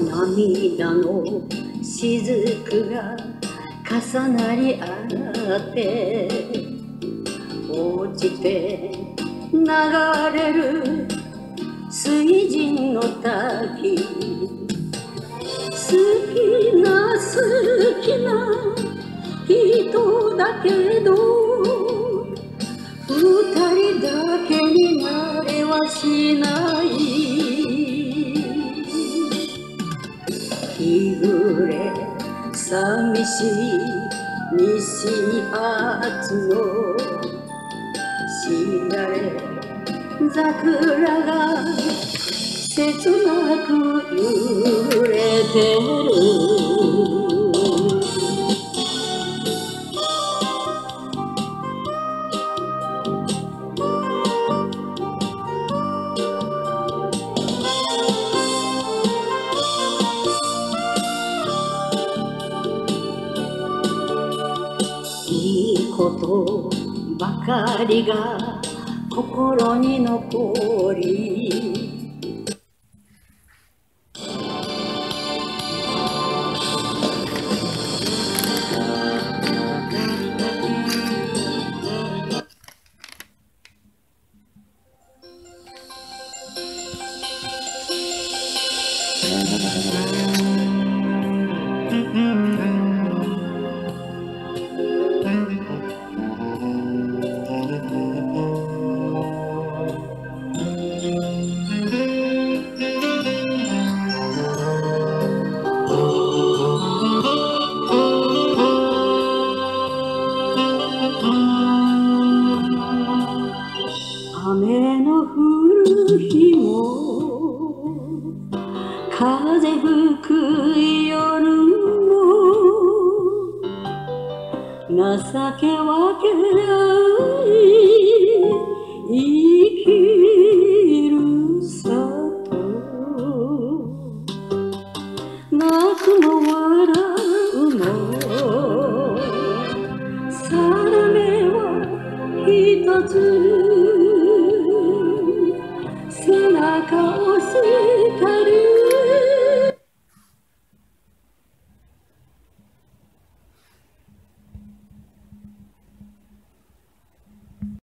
涙の雫が重なり合って落ちて流れる水神の滝。好きな好きな人だけど二人だけになれはしない。日暮れ寂しい西初のしだれ桜が切なく揺れてる。ばかりが心に残り雨 る日も風吹く夜も情け分け合い生きる里泣くも笑うも定めは一つ。背中を押す